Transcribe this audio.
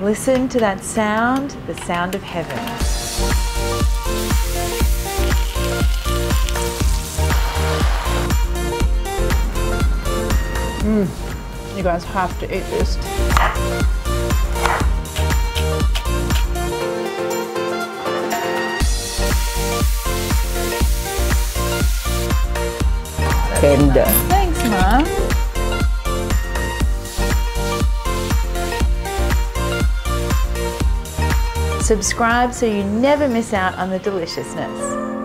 Listen to that sound, the sound of heaven. Mm. You guys have to eat this. Tender. Thanks, Mum. Subscribe so you never miss out on the deliciousness.